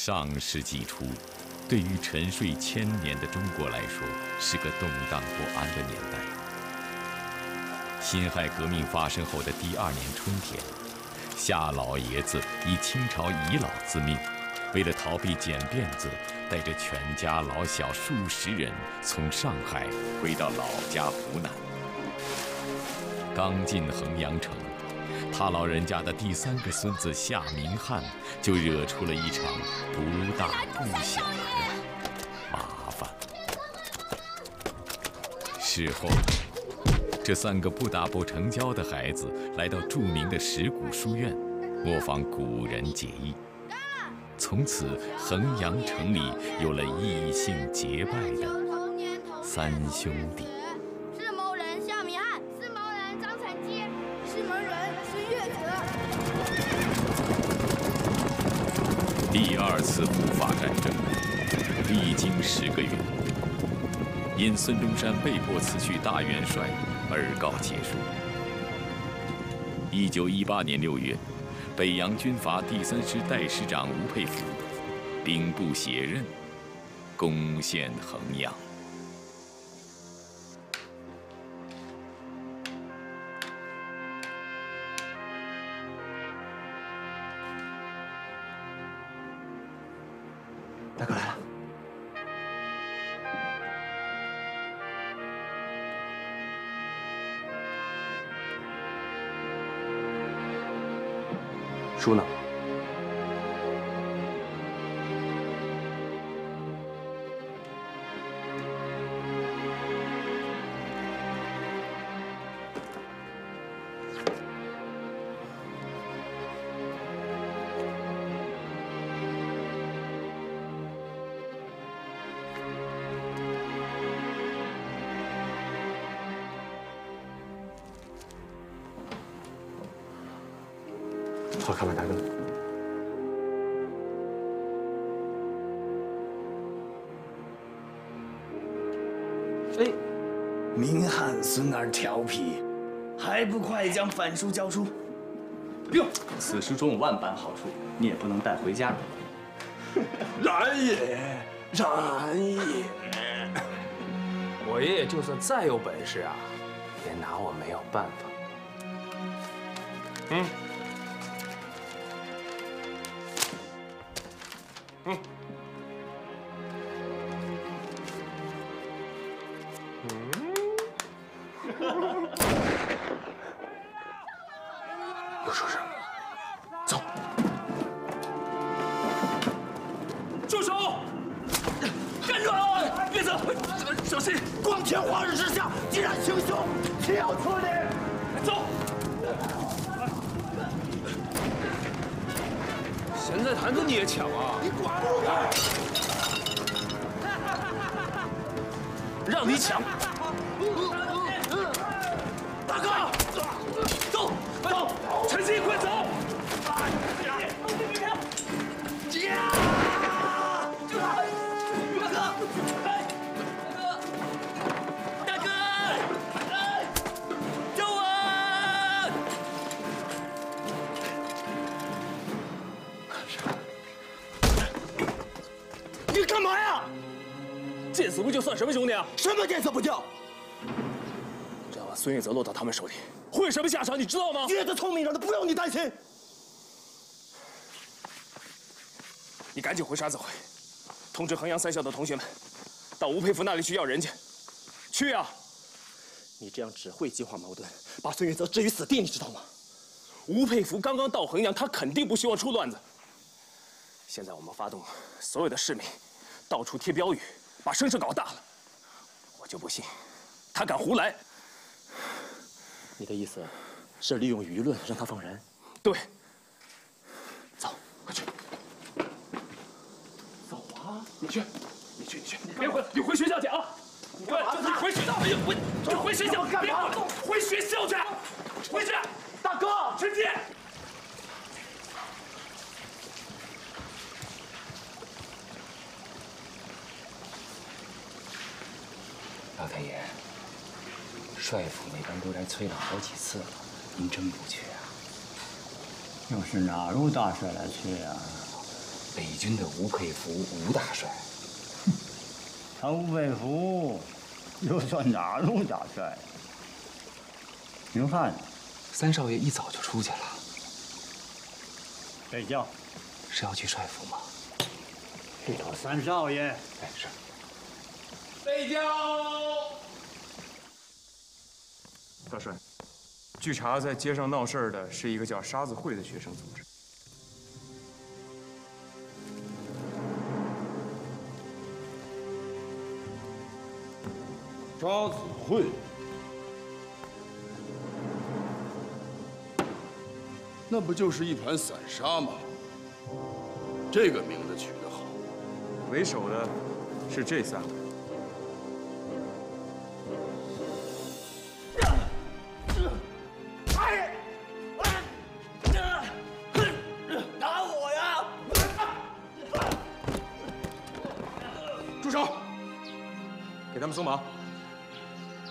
上世纪初，对于沉睡千年的中国来说，是个动荡不安的年代。辛亥革命发生后的第二年春天，夏老爷子以清朝遗老自命，为了逃避剪辫子，带着全家老小数十人从上海回到老家湖南。刚进衡阳城。他老人家的第三个孙子夏明翰，就惹出了一场不大不小的麻烦。事后，这三个不打不成交的孩子来到著名的石鼓书院，模仿古人解义。从此，衡阳城里有了异姓结拜的三兄弟。经十个月，因孙中山被迫辞去大元帅而告结束。一九一八年六月，北洋军阀第三师代师长吴佩孚兵部卸任，攻陷衡阳。哎，明翰孙儿调皮，还不快将反书交出？哟，此书中有万般好处，你也不能带回家。然也，然也。我爷爷就算再有本事啊，也拿我没有办法。嗯。死不救算什么兄弟啊？什么见死不救？只要把孙玉泽落到他们手里，会有什么下场？你知道吗？岳子聪明着呢，不用你担心。你赶紧回沙子会，通知衡阳三校的同学们，到吴佩孚那里去要人去。去啊！你这样只会激化矛盾，把孙元泽置于死地，你知道吗？吴佩孚刚刚到衡阳，他肯定不希望出乱子。现在我们发动所有的市民，到处贴标语，把声势搞大了。我就不信他敢胡来。你的意思是利用舆论让他放人？对。走，快去。走啊！你去，你去，你去，你别回来，你回学校去啊！你回回学校，哎呦，回，你回学校干嘛？回学校去，回去。大哥，陈杰。老太爷，帅府那边都来催了好几次了，您真不去啊？又是哪路大帅来催啊？北军的吴佩孚，吴大帅。他吴佩孚又算哪路大帅？明翰，三少爷一早就出去了。备轿，是要去帅府吗？去找三少爷。哎，是。备轿。大帅，据查，在街上闹事的是一个叫沙子会的学生组织。沙子会，那不就是一盘散沙吗？这个名字取得好。为首的是这三个。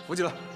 扶起来。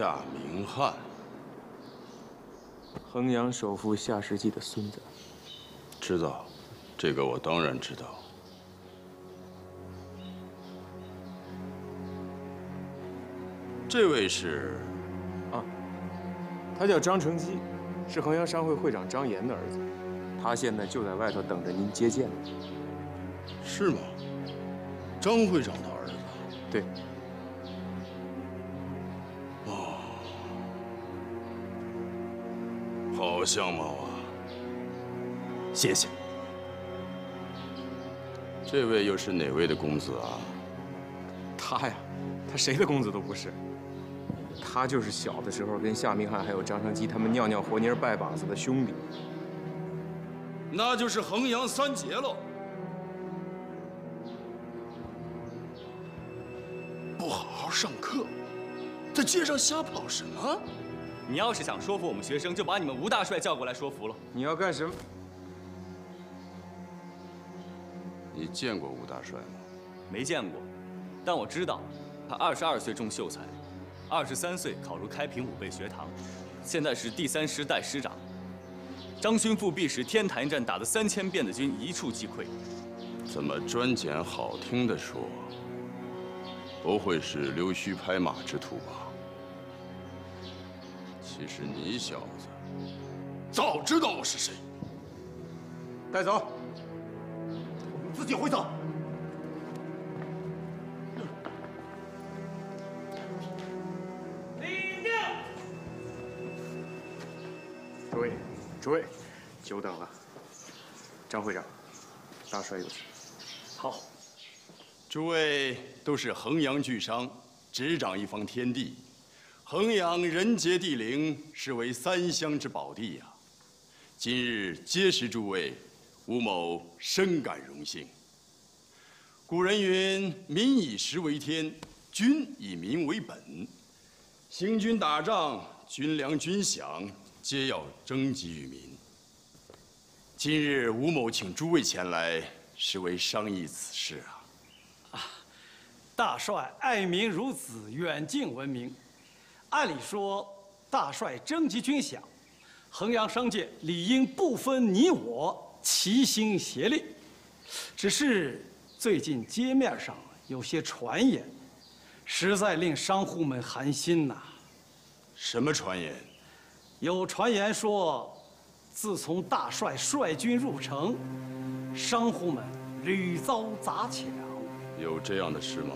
夏明翰，衡阳首富夏世纪的孙子。知道，这个我当然知道。这位是？啊，他叫张成基，是衡阳商会会长张岩的儿子。他现在就在外头等着您接见呢。是吗？张会长的儿子？对。好相貌啊！谢谢。这位又是哪位的公子啊？他呀，他谁的公子都不是。他就是小的时候跟夏明翰还有张成基他们尿尿和泥拜把子的兄弟。那就是衡阳三杰喽。不好好上课，在街上瞎跑什么？你要是想说服我们学生，就把你们吴大帅叫过来说服了。你要干什么？你见过吴大帅吗？没见过，但我知道，他二十二岁中秀才，二十三岁考入开平武备学堂，现在是第三师代师长。张勋复辟时，天坛战打的三千遍的军一触即溃。怎么专拣好听的说？不会是溜须拍马之徒吧？其实你小子早知道我是谁，带走，我自己会走。立定！诸位，诸位，久等了。张会长，大帅有请。好。诸位都是衡阳巨商，执掌一方天地，衡阳人杰地灵，实为三湘之宝地呀。今日结识诸位，吴某深感荣幸。古人云：“民以食为天，君以民为本。”行军打仗，军粮军饷皆要征集于民。今日吴某请诸位前来，是为商议此事啊啊。大帅爱民如子，远近闻名。按理说，大帅征集军饷，衡阳商界理应不分你我，齐心协力。只是。最近街面上有些传言，实在令商户们寒心呐。什么传言？有传言说，自从大帅率军入城，商户们屡遭砸抢。有这样的事吗？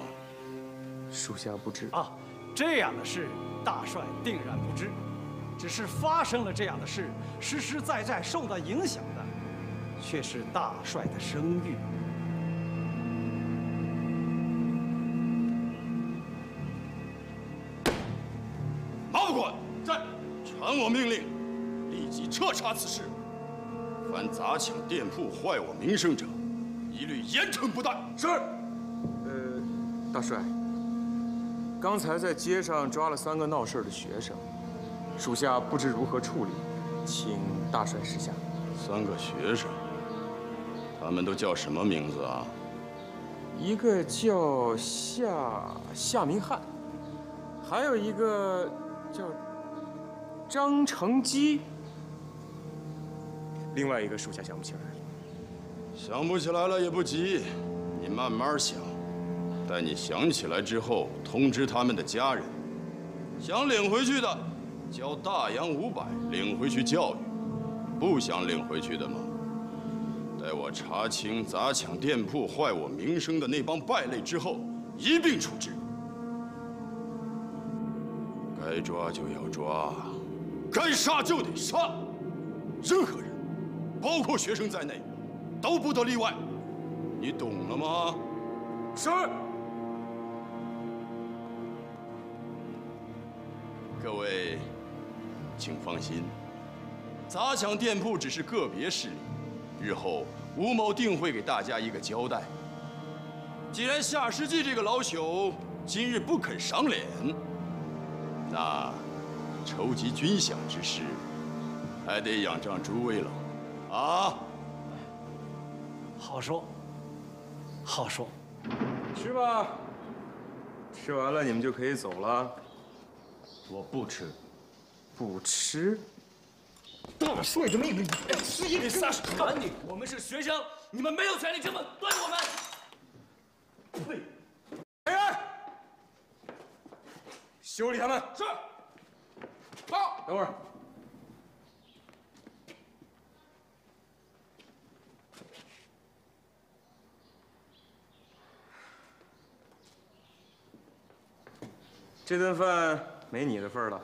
属下不知。啊，这样的事，大帅定然不知。只是发生了这样的事，实实在在受到影响的，却是大帅的声誉。马副官，在传我命令，立即彻查此事。凡砸抢店铺、坏我名声者，一律严惩不贷。是。呃，大帅，刚才在街上抓了三个闹事的学生，属下不知如何处理，请大帅示下。三个学生，他们都叫什么名字啊？一个叫夏夏明翰，还有一个叫。张成基，另外一个属下想不起来了。想不起来了也不急，你慢慢想。待你想起来之后，通知他们的家人。想领回去的，交大洋五百领回去教育；不想领回去的嘛，待我查清砸抢店铺、坏我名声的那帮败类之后，一并处置。该抓就要抓。该杀就得杀，任何人，包括学生在内，都不得例外。你懂了吗？是。各位，请放心，砸抢店铺只是个别事例，日后吴某定会给大家一个交代。既然夏世纪这个老朽今日不肯赏脸，那……筹集军饷之事，还得仰仗诸位了，啊！好说，好说。吃吧，吃完了你们就可以走了。我不吃，不吃。大帅的命令，是你撒手！管你！我们是学生，你们没有权利这么对我们。呸！来人修理他们。是。报，等会儿。这顿饭没你的份了，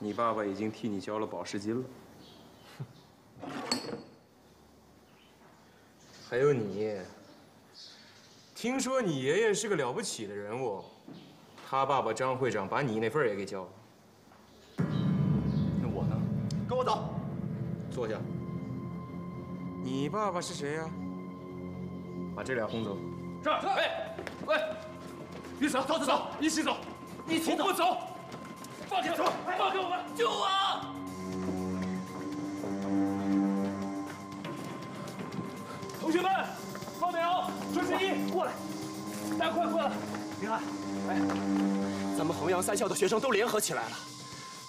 你爸爸已经替你交了保释金了。还有你，听说你爷爷是个了不起的人物，他爸爸张会长把你那份也给交了。那我呢跟我走，坐下。你爸爸是谁呀？把这俩轰走。是。哎，喂，别走，走走走，一起走，一起走。不走，放开，走，放开我们，救我！同学们，放苗，准备一，过来，大家快过来。明翰，哎，咱们衡阳三校的学生都联合起来了，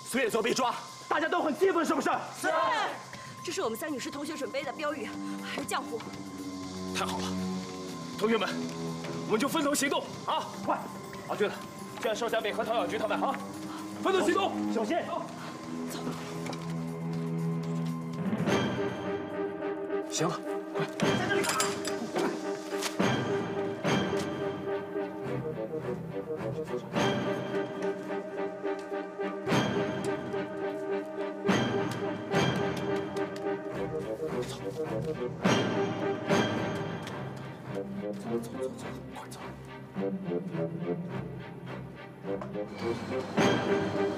孙野泽被抓。大家都很气愤，是不是？是。这是我们三女士同学准备的标语，还是浆糊。太好了，同学们，我们就分头行动啊！快！啊，对了，叫邵家北和陶小菊他们啊，分头行动，小心。走。行了，快，在这里。走。走走走走，快走！Thank you.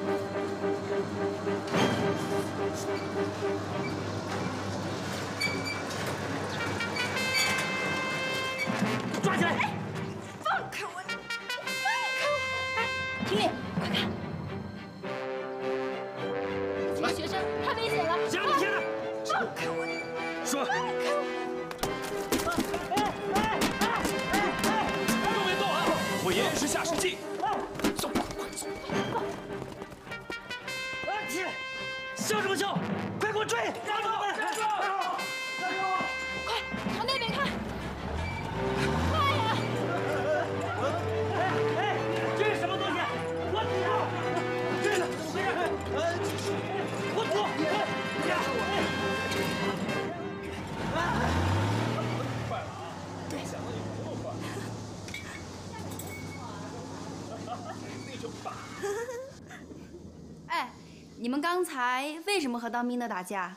刚才为什么和当兵的打架？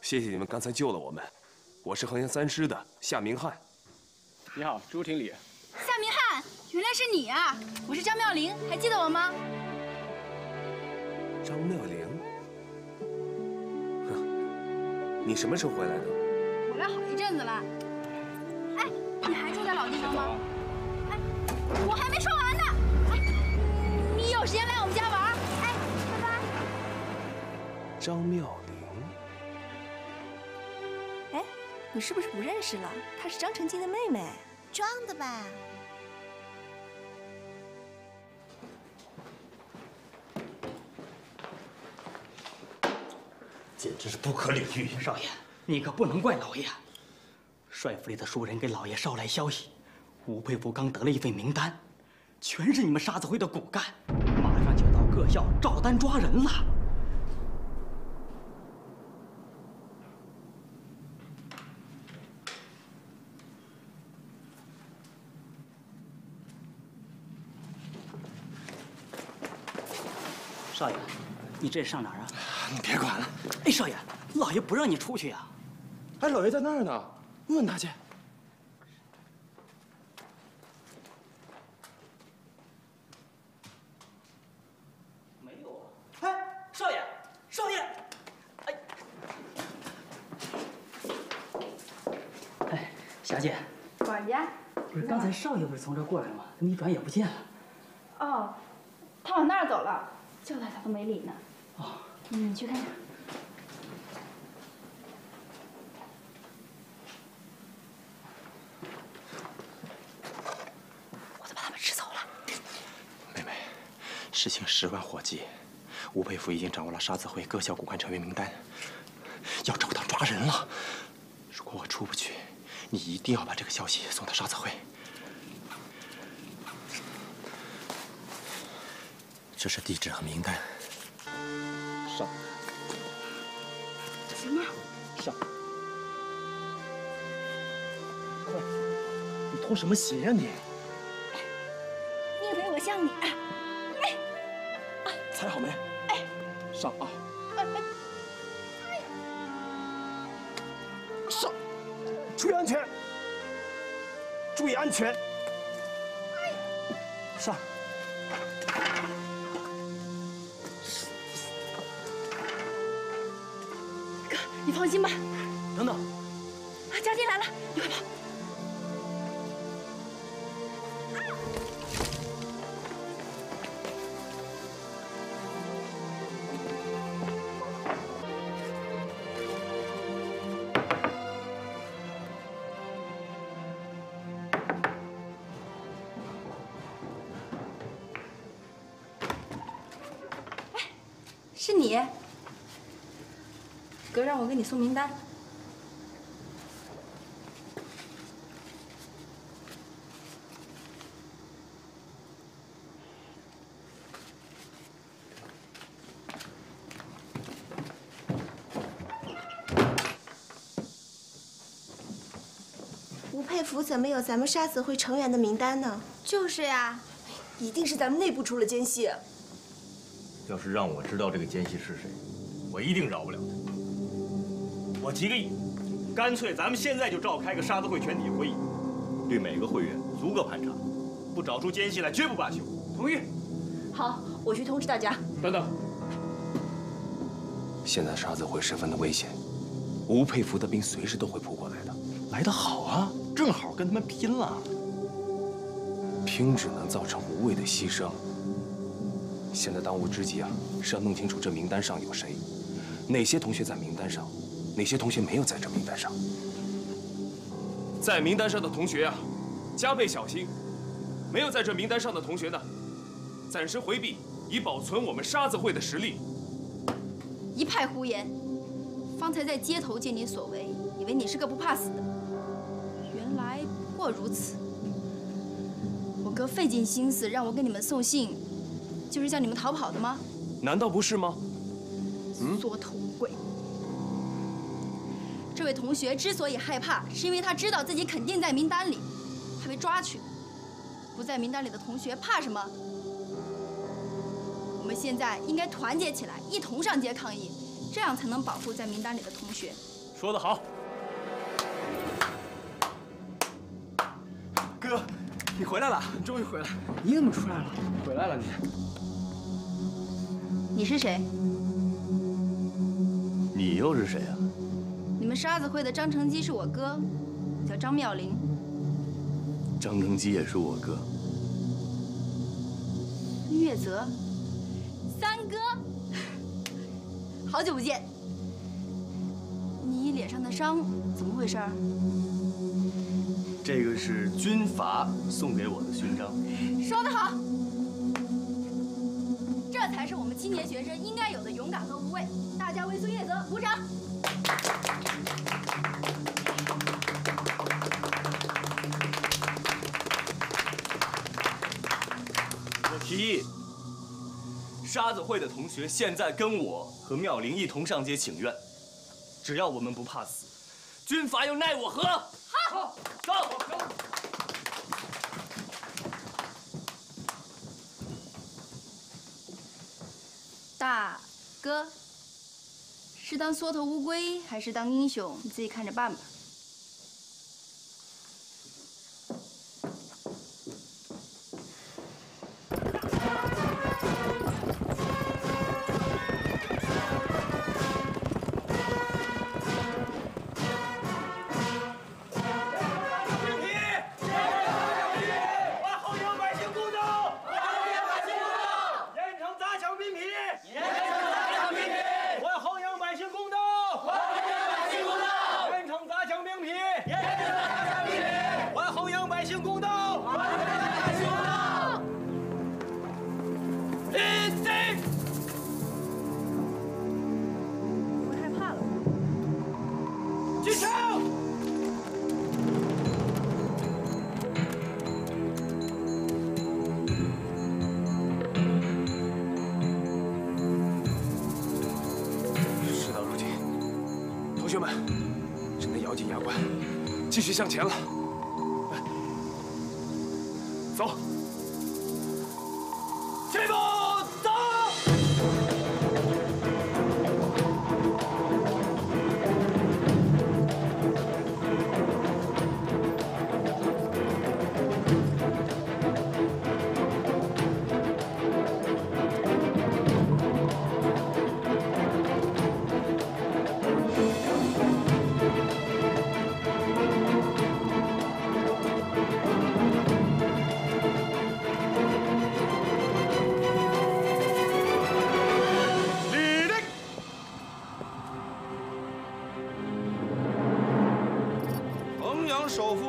谢谢你们刚才救了我们。我是衡阳三师的夏明翰。你好，朱廷礼。夏明翰，原来是你啊！我是张妙玲，还记得我吗？张妙玲。哼，你什么时候回来的？我来好一阵子了。哎，你还住在老地方吗？哎，我还没说完呢。有时间来我们家玩？哎，拜拜。张妙玲。哎，你是不是不认识了？她是张成金的妹妹。装的吧？简直是不可理喻！少爷，你可不能怪老爷。帅府里的熟人给老爷捎来消息，吴佩孚刚得了一份名单，全是你们沙子会的骨干，马上就到各校照单抓人了。少爷，你这是上哪儿啊？你别管了。哎，少爷，老爷不让你出去呀。哎，老爷在那儿呢，问问他去。没有啊。哎，少爷，少爷，哎，哎，霞姐，管家，不是刚才少爷不是从这儿过来吗？怎么一转眼不见了？哦，他往那儿走了，叫他他都没理呢。哦，嗯，你去看看。我都把他们吃走了。妹妹，事情十万火急，吴佩孚已经掌握了沙子会各校骨干成员名单，要找他抓人了。如果我出不去，你一定要把这个消息送到沙子会。这是地址和名单。上。行吗？上。快！你脱什么鞋呀你？你以为我像你啊？踩好没？哎，上啊！上！注意安全！注意安全！上！放心吧。等等，啊，嘉欣来了，你快跑！让我给你送名单。吴佩孚怎么有咱们沙子会成员的名单呢？就是呀，一定是咱们内部出了奸细。要是让我知道这个奸细是谁，我一定饶不了他。我提个议，干脆咱们现在就召开个沙子会全体会议，对每个会员逐个盘查，不找出奸细来绝不罢休。同意。好，我去通知大家。等等，现在沙子会十分的危险，吴佩孚的兵随时都会扑过来的。来得好啊，正好跟他们拼了。拼只能造成无谓的牺牲。现在当务之急啊，是要弄清楚这名单上有谁，哪些同学在名单上，哪些同学没有在这名单上。在名单上的同学啊，加倍小心；没有在这名单上的同学呢，暂时回避，以保存我们沙子会的实力。一派胡言！方才在街头见你所为，以为你是个不怕死的，原来不过如此。我哥费尽心思让我给你们送信，就是叫你们逃跑的吗？难道不是吗？缩头！这位同学之所以害怕，是因为他知道自己肯定在名单里，还被抓去。不在名单里的同学怕什么？我们现在应该团结起来，一同上街抗议，这样才能保护在名单里的同学。说得好，哥，你回来了，你终于回来，你怎么出来了？回来了你。你是谁？你又是谁啊？你们沙子会的张成基是我哥，叫张妙玲。张成基也是我哥。孙月泽，三哥，好久不见。你脸上的伤怎么回事？这个是军阀送给我的勋章。说得好，这才是我们青年学生应该有的勇敢和无畏。大家为孙月泽鼓掌。沙子会的同学现在跟我和妙玲一同上街请愿，只要我们不怕死，军阀又奈我何？好，走。大哥，是当缩头乌龟还是当英雄，你自己看着办吧。继续向前了。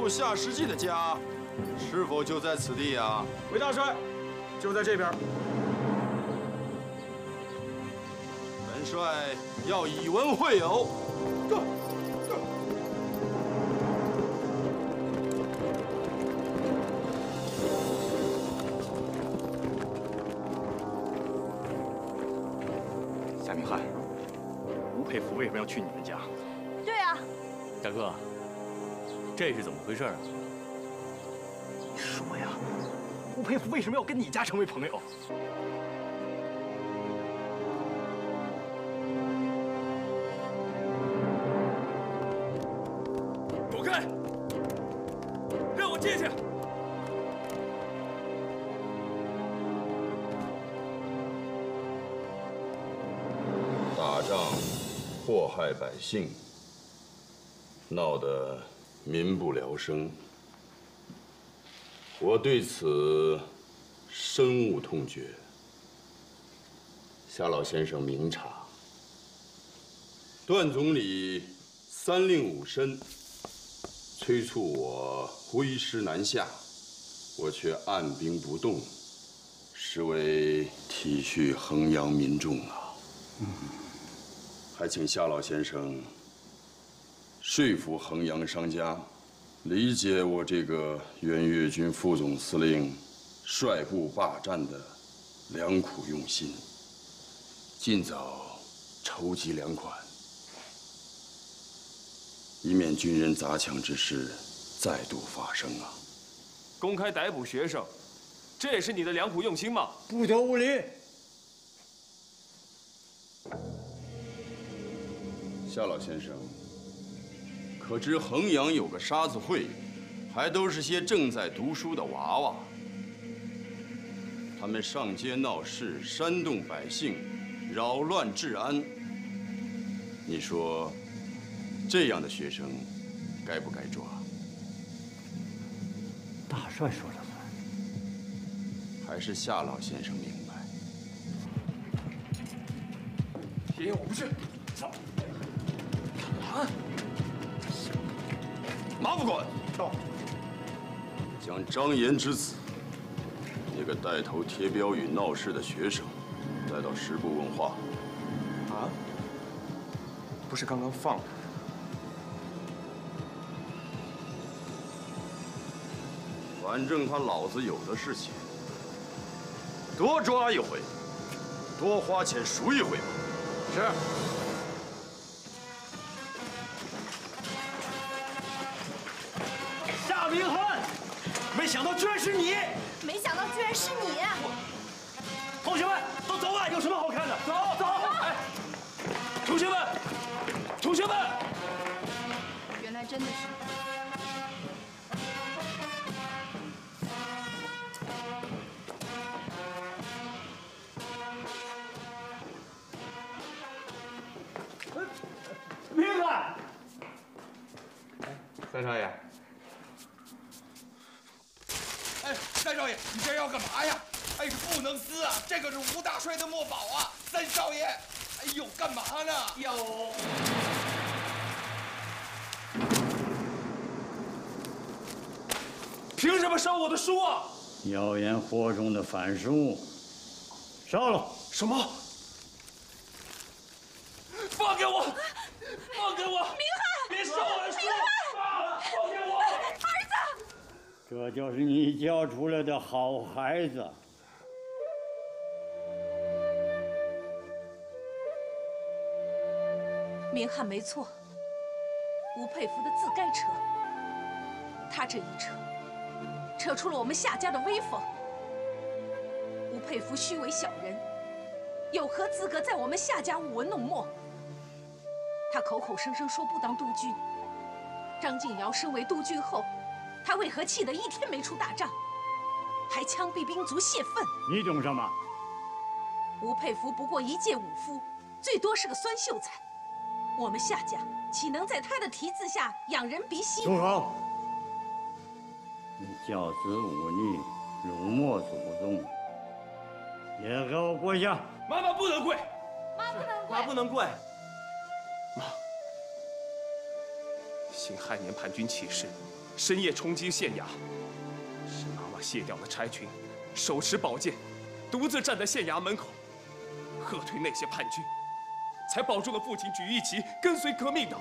夏世纪的家，是否就在此地啊？韦大帅，就在这边。本帅要以文会友。夏明翰，吴佩孚为什么要去你这是怎么回事啊？你说呀，吴佩孚为什么要跟你家成为朋友？开！让我进去！打仗，祸害百姓，闹得民不聊生。我对此深恶痛绝。夏老先生明察，段总理三令五申，催促我挥师南下，我却按兵不动，实为体恤衡阳民众啊。还请夏老先生说服衡阳商家，理解我这个原越军副总司令率部霸占的良苦用心，尽早筹集粮款，以免军人砸墙之事再度发生啊！公开逮捕学生，这也是你的良苦用心吗？不得无礼！夏老先生，可知衡阳有个沙子会，还都是些正在读书的娃娃。他们上街闹事，煽动百姓，扰乱治安。你说，这样的学生该不该抓？大帅说了算。还是夏老先生明白？爷爷，我不去。走。啊！马副官，到。将张岩之子，那个带头贴标语闹事的学生，带到师部问话。啊？不是刚刚放了？反正他老子有的是钱，多抓一回，多花钱赎一回吧。是。三少爷。哎，三少爷，你这要干嘛呀？哎，不能撕啊！这可是吴大帅的墨宝啊！三少爷，哎呦，干嘛呢？哟，凭什么烧我的书啊？妖言惑众的反书，烧了！什么？放给我！放给我！明翰，别烧我的书！放给我！儿子，这就是你教出来的好孩子。明翰没错，吴佩孚的字该撤，他这一撤，扯出了我们夏家的威风。吴佩孚虚伪小人，有何资格在我们夏家舞文弄墨？他口口声声说不当督军，张敬尧升为督军后，他为何气得一天没出大帐，还枪毙兵卒泄愤？你懂什么？吴佩孚不过一介武夫，最多是个酸秀才。我们夏家岂能在他的题字下仰人鼻息？住口！你教子忤逆，辱没祖宗，也给我跪下！妈妈不能跪，妈不能跪，妈不能跪。妈，辛亥年叛军起事，深夜冲击县衙，是妈妈卸掉了钗裙，手持宝剑，独自站在县衙门口，喝退那些叛军。才保住了父亲举义旗，跟随革命党。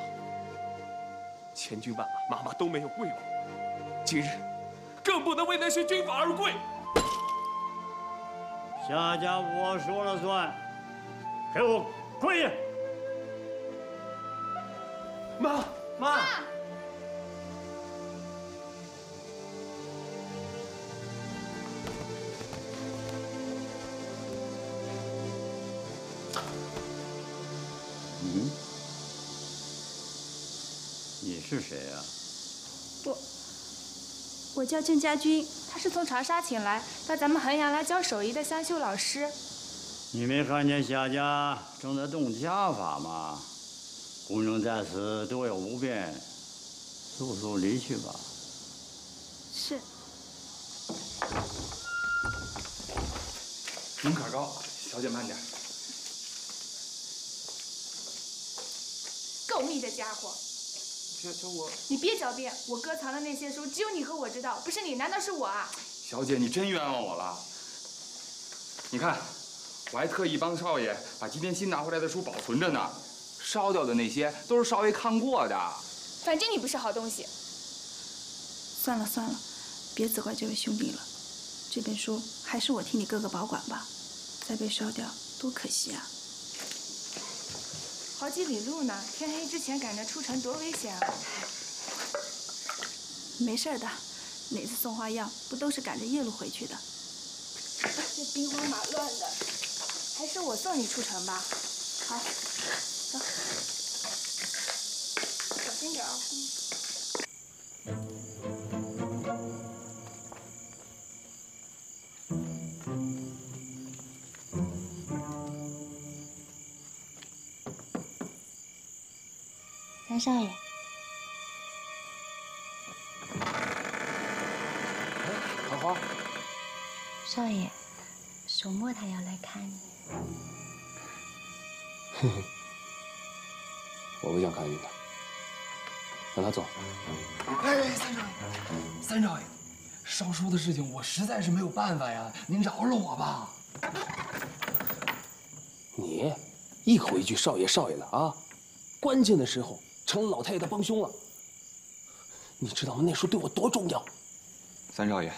千军万马，妈妈都没有跪过，今日更不能为那些军阀而跪。夏家我说了算，给我跪下！妈妈。我叫郑家军，他是从长沙请来到咱们衡阳来教手艺的湘绣老师。你没看见夏家正在动家法吗？工人在此多有不便，速速离去吧。是。门槛高，小姐慢点。够密的家伙！这这我……你别狡辩，我哥藏的那些书只有你和我知道，不是你，难道是我啊？小姐，你真冤枉我了。你看，我还特意帮少爷把今天新拿回来的书保存着呢。烧掉的那些都是少爷看过的。反正你不是好东西。算了算了，别责怪这位兄弟了。这本书还是我替你哥哥保管吧，再被烧掉多可惜啊！好几里路呢，天黑之前赶着出城多危险啊！没事的，每次送花样不都是赶着夜路回去的？这兵荒马乱的，还是我送你出城吧。好，走，小心点啊！少爷，桃花，少爷，守墨他要来看你。哼哼，我不想看见他，让他走。哎，三少爷，三少爷，烧书的事情我实在是没有办法呀，您饶了我吧。你一口一句少爷少爷的啊，关键的时候成了老太爷的帮凶了。你知道吗？那时候对我多重要。三少爷，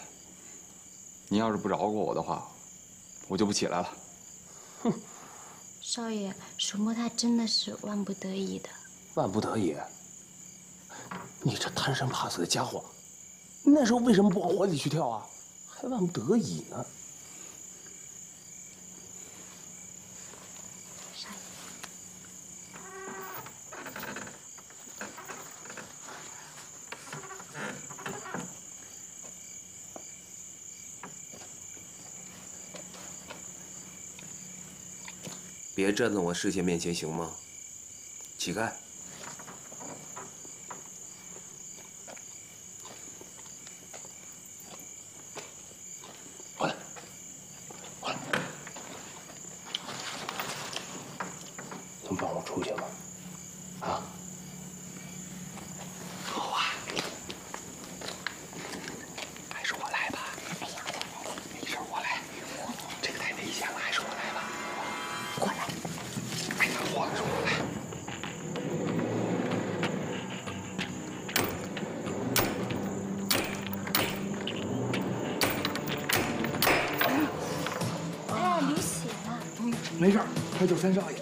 您要是不饶过我的话，我就不起来了。哼，少爷，鼠墨他真的是万不得已的。万不得已？你这贪生怕死的家伙，那时候为什么不往火里去跳啊？还万不得已呢？别站在我视线面前，行吗？起开！过来，过来！能帮我出去吗？啊？事，快救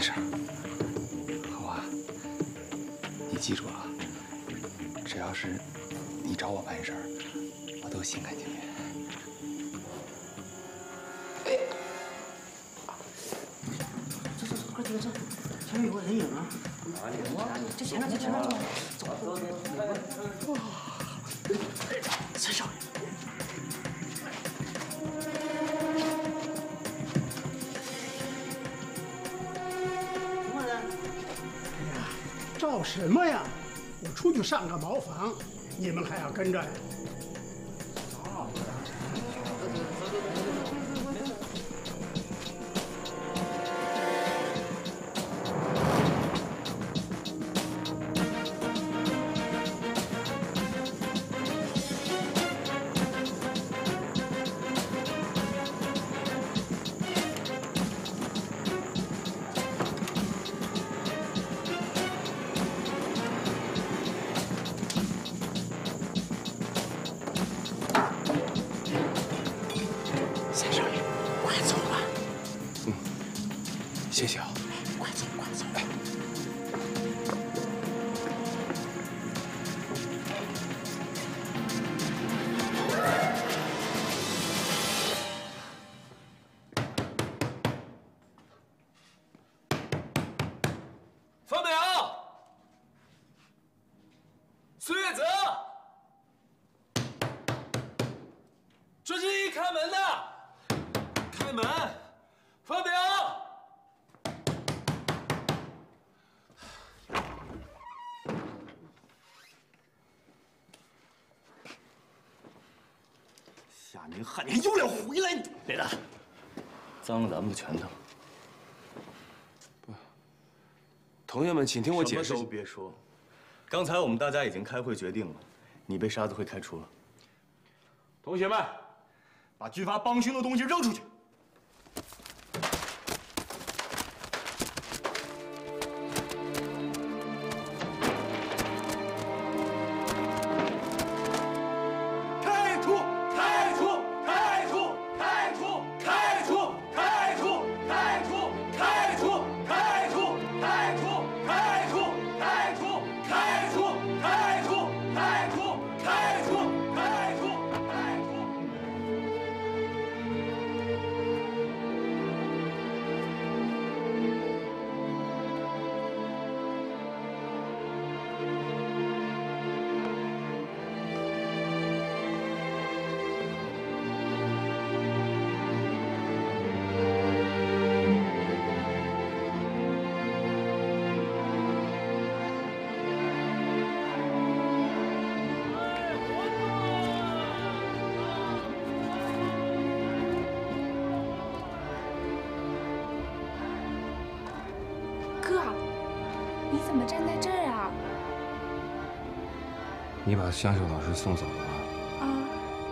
没事。好啊，你记住啊，只要是你找我办事儿，我都心甘情愿。走走走，快走走，前面有个人影啊！哪里？这前面，这前面，搞什么呀？我出去上个茅房，你们还要跟着呀？夏明翰，你还有脸回来？别打，脏了咱们的拳头。不同学们，请听我解释。什么都别说，刚才我们大家已经开会决定了，你被沙子会开除了。同学们，把军阀帮凶的东西扔出去。你把香秀老师送走了吗。啊，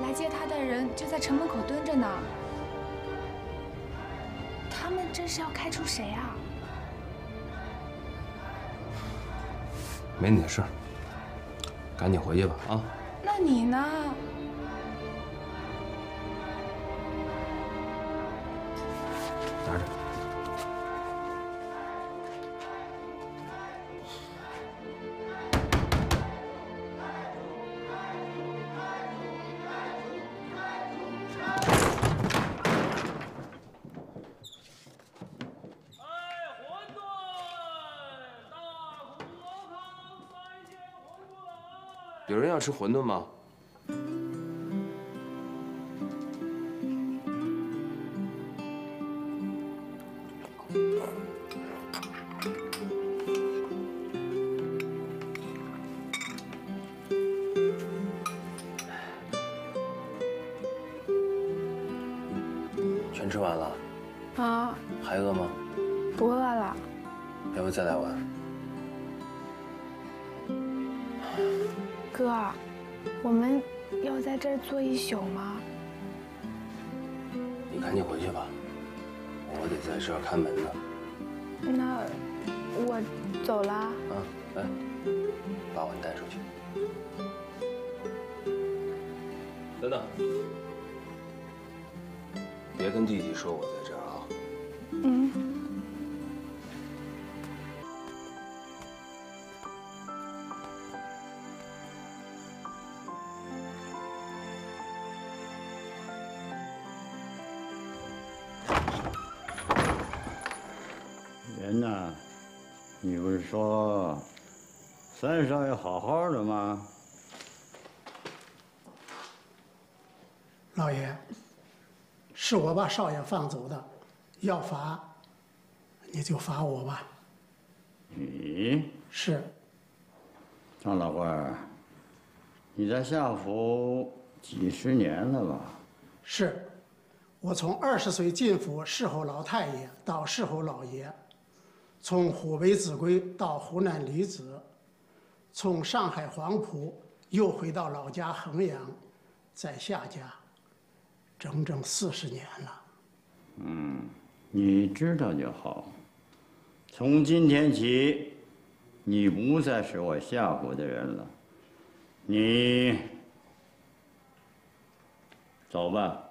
来接他的人就在城门口蹲着呢。他们这是要开除谁啊？没你的事儿，赶紧回去吧啊！那你呢？有人要吃馄饨吗？说我在这儿啊。嗯。人呢，你不是说三少爷好好的吗？老爷，是我把少爷放走的，要罚，你就罚我吧。你是张老官儿，你在夏府几十年了吧？是，我从二十岁进府侍候老太爷到侍候老爷，从湖北秭归到湖南李子，从上海黄埔又回到老家衡阳，在夏家，整整四十年了。嗯，你知道就好。从今天起，你不再是我夏国的人了。你走吧。